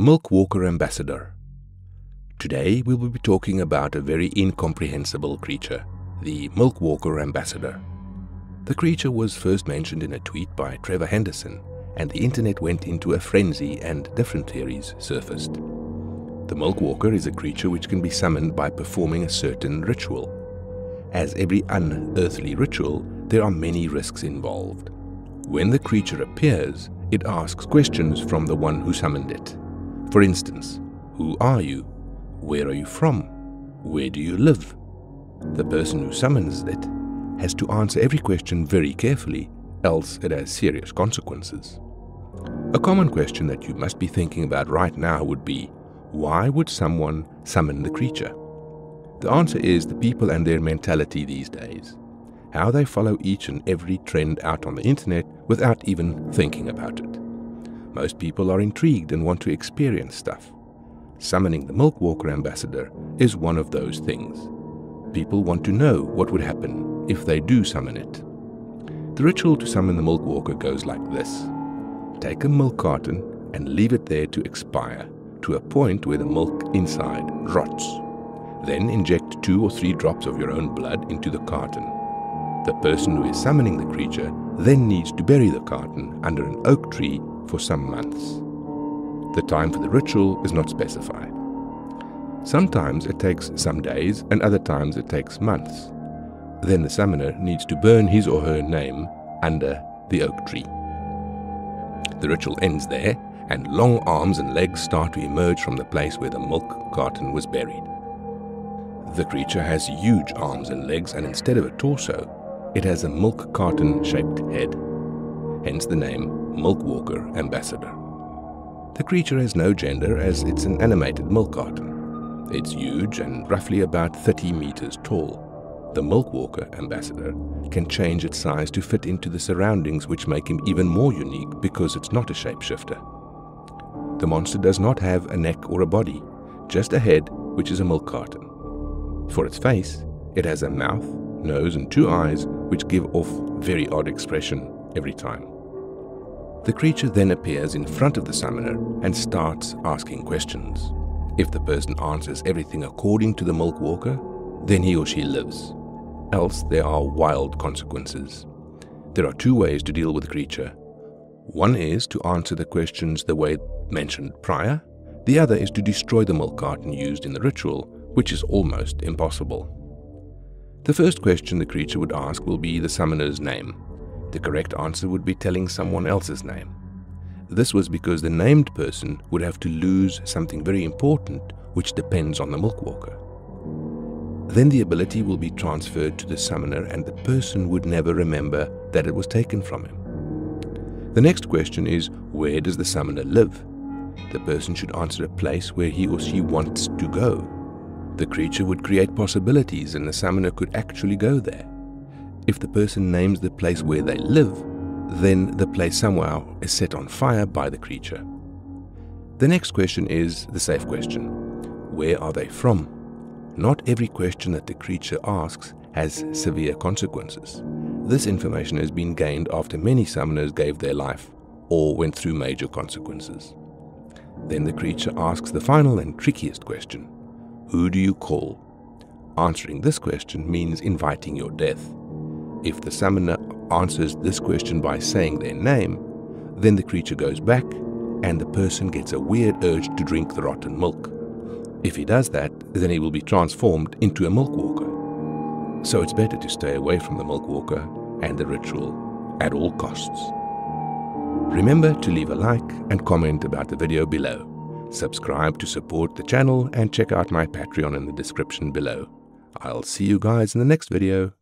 Milk Walker Ambassador. Today we will be talking about a very incomprehensible creature, the Milk Walker Ambassador. The creature was first mentioned in a tweet by Trevor Henderson, and the internet went into a frenzy and different theories surfaced. The Milk Walker is a creature which can be summoned by performing a certain ritual. As every unearthly ritual, there are many risks involved. When the creature appears, it asks questions from the one who summoned it. For instance, who are you? Where are you from? Where do you live? The person who summons it has to answer every question very carefully, else it has serious consequences. A common question that you must be thinking about right now would be why would someone summon the creature? The answer is the people and their mentality these days how they follow each and every trend out on the internet without even thinking about it. Most people are intrigued and want to experience stuff. Summoning the Milk Walker ambassador is one of those things. People want to know what would happen if they do summon it. The ritual to summon the Milk Walker goes like this. Take a milk carton and leave it there to expire to a point where the milk inside rots. Then inject two or three drops of your own blood into the carton the person who is summoning the creature then needs to bury the carton under an oak tree for some months. The time for the ritual is not specified. Sometimes it takes some days and other times it takes months. Then the summoner needs to burn his or her name under the oak tree. The ritual ends there and long arms and legs start to emerge from the place where the milk carton was buried. The creature has huge arms and legs and instead of a torso, it has a milk carton shaped head, hence the name Milk Walker Ambassador. The creature has no gender as it's an animated milk carton. It's huge and roughly about 30 meters tall. The Milk Walker Ambassador can change its size to fit into the surroundings which make him even more unique because it's not a shapeshifter. The monster does not have a neck or a body, just a head which is a milk carton. For its face, it has a mouth, nose and two eyes which give off very odd expression every time. The creature then appears in front of the summoner and starts asking questions. If the person answers everything according to the milk walker, then he or she lives. Else there are wild consequences. There are two ways to deal with the creature. One is to answer the questions the way mentioned prior. The other is to destroy the milk carton used in the ritual, which is almost impossible. The first question the creature would ask will be the summoner's name. The correct answer would be telling someone else's name. This was because the named person would have to lose something very important which depends on the milkwalker. Then the ability will be transferred to the summoner and the person would never remember that it was taken from him. The next question is, where does the summoner live? The person should answer a place where he or she wants to go. The creature would create possibilities and the summoner could actually go there. If the person names the place where they live, then the place somehow is set on fire by the creature. The next question is the safe question. Where are they from? Not every question that the creature asks has severe consequences. This information has been gained after many summoners gave their life or went through major consequences. Then the creature asks the final and trickiest question who do you call? Answering this question means inviting your death. If the summoner answers this question by saying their name, then the creature goes back and the person gets a weird urge to drink the rotten milk. If he does that, then he will be transformed into a milk walker. So it's better to stay away from the milk walker and the ritual at all costs. Remember to leave a like and comment about the video below. Subscribe to support the channel and check out my Patreon in the description below. I'll see you guys in the next video.